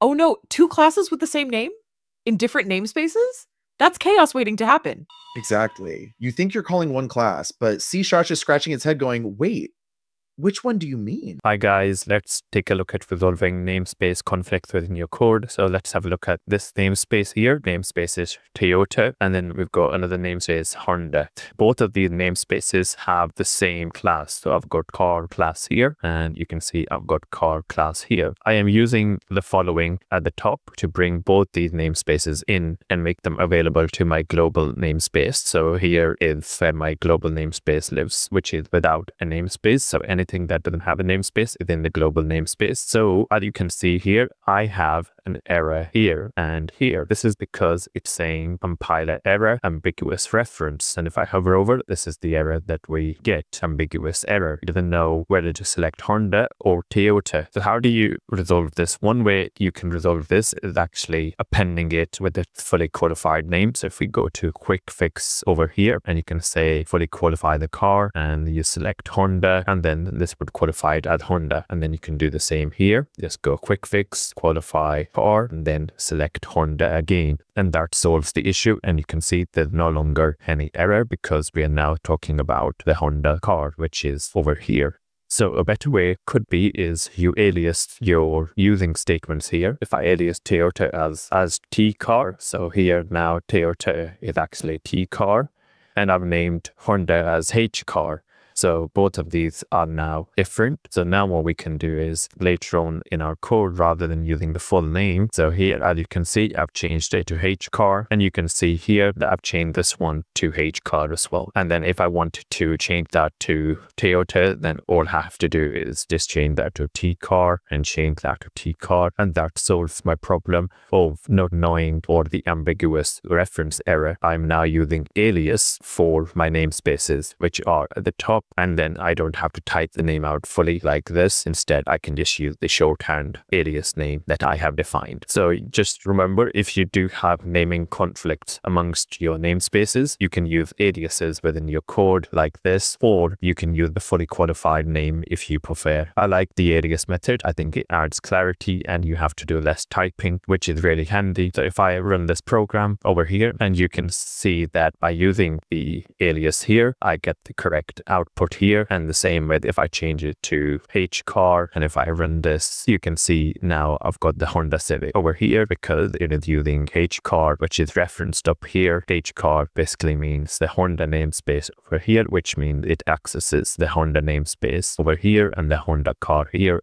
Oh no, two classes with the same name? In different namespaces? That's chaos waiting to happen. Exactly. You think you're calling one class, but C Sharp is scratching its head going, wait, which one do you mean? Hi guys, let's take a look at resolving namespace conflicts within your code. So let's have a look at this namespace here. Namespace is Toyota, and then we've got another namespace Honda. Both of these namespaces have the same class. So I've got car class here, and you can see I've got car class here. I am using the following at the top to bring both these namespaces in and make them available to my global namespace. So here is where my global namespace lives, which is without a namespace. So anything anything that doesn't have a namespace within the global namespace. So as you can see here, I have an error here and here. This is because it's saying compiler error, ambiguous reference. And if I hover over, this is the error that we get, ambiguous error. It doesn't know whether to select Honda or Toyota. So how do you resolve this? One way you can resolve this is actually appending it with a fully qualified name. So if we go to quick fix over here and you can say fully qualify the car and you select Honda and then this would qualify it as Honda. And then you can do the same here. Just go quick fix, qualify car, and then select Honda again. And that solves the issue. And you can see there's no longer any error because we are now talking about the Honda car, which is over here. So a better way could be is you alias your using statements here. If I alias Toyota as, as T car, so here now Toyota is actually T car, and I've named Honda as H car. So both of these are now different. So now what we can do is later on in our code, rather than using the full name. So here, as you can see, I've changed it to H car. And you can see here that I've changed this one to H car as well. And then if I wanted to change that to Toyota, then all I have to do is just change that to T car and change that to T car. And that solves my problem of not knowing or the ambiguous reference error. I'm now using alias for my namespaces, which are at the top and then I don't have to type the name out fully like this. Instead, I can just use the shorthand alias name that I have defined. So just remember, if you do have naming conflicts amongst your namespaces, you can use aliases within your code like this, or you can use the fully qualified name if you prefer. I like the alias method. I think it adds clarity and you have to do less typing, which is really handy. So if I run this program over here, and you can see that by using the alias here, I get the correct output output here. And the same with if I change it to H car and if I run this, you can see now I've got the Honda Civic over here because it is using H car, which is referenced up here. H car basically means the Honda namespace over here, which means it accesses the Honda namespace over here and the Honda car here.